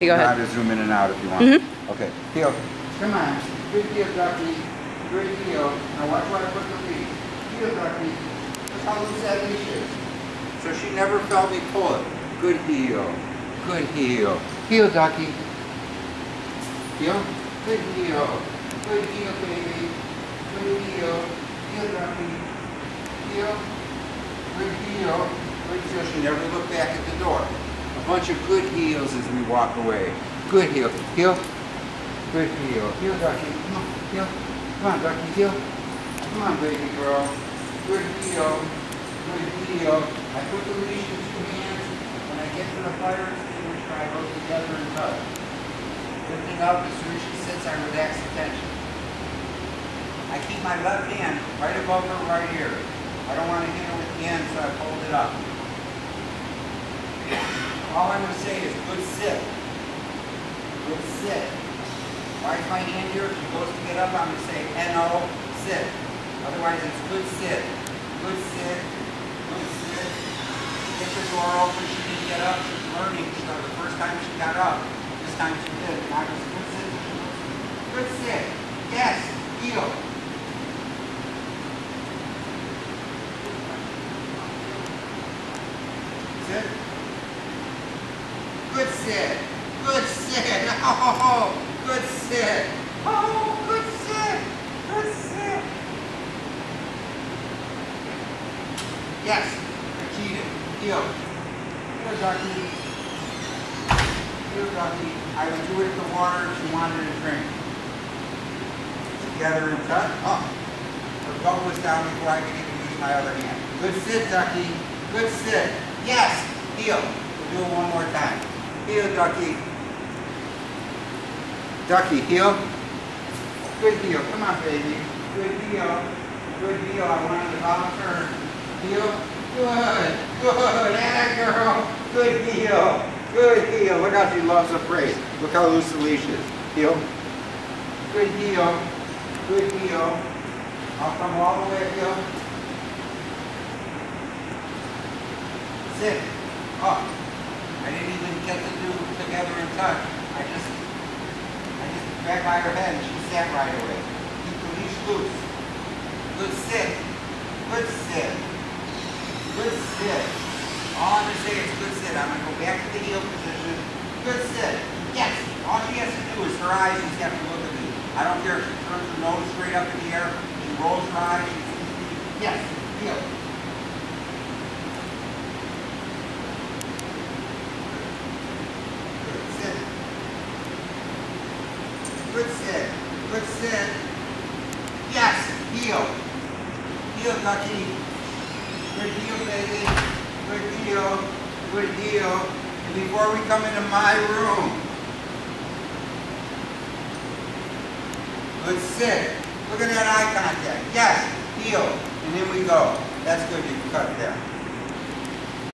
Go Now ahead. to zoom in and out if you want. Mhm. Okay, heel. Come on. Good heel, Ducky. Good heel. Now watch where I put the lead. Heel, Ducky. Look how loose that leash is. So she never felt me pull it. Good heel. Good heel. Heel, Ducky. Heel. Good heel. Good heel, baby. Good heel. Heel, Ducky. Heel. Good heel. Good heel. She never looked back at the door. Bunch of good heels as we walk away. Good heel. Heel. Good heel. Heel, Ducky. Come on. Heel. Come on, Ducky. Heel. Come on, baby girl. Good heel. Good heel. I put the leash in two hands. When I get to the fire extinguisher, I go together and touch. Lifting up as soon as she sits, I relax the tension. I keep my left hand right above her right ear. I don't want to hit her with the end, so I hold it up. All I'm going to say is good sit. Good sit. Why is my hand here? If she goes to get up, I'm going to say N-O, sit. Otherwise, it's good sit. Good sit. Good sit. Get the door open. She didn't get up. She's learning. So the first time she got up, this time she did. Now just good sit. Good sit. Yes. Heel. Sit. Good sit. Good sit. Oh, oh, good sit. Oh, good sit. Good sit. Yes. Cheated. Heel. Heel, Ducky. Heel, Ducky. I do it in the water she wanted to drink. Together and touch. Oh. Her butt was down before I could even use my other hand. Good sit, Ducky. Good sit. Yes. Heel. We'll do it one more time. Heel, Ducky. Ducky, heel. Good heel. Come on, baby. Good heel. Good heel. I wanted to bounce turn. Heel. Good. Good. Atta girl. Good heel. Good heel. Look how she loves the phrase. Look how loose the leash is. Heel. Good heel. Good heel. I'll come all the way heel. Sit. Up. I didn't even get to do I just, I just grabbed by her head and she sat right away. The leash loose. Good sit. Good sit. Good sit. All I'm gonna say is good sit. I'm gonna go back to the heel position. Good sit. Yes. All she has to do is her eyes just have to look at me. I don't care if she turns her nose straight up in the air, she rolls her eyes. Yes. Heel. Good sit. Good sit. Good sit. Yes. Heel. Heel, Ducky. Good heel, baby. Good heel. Good heel. And before we come into my room, good sit. Look at that eye contact. Yes. Heel. And in we go. That's good. You can cut it there.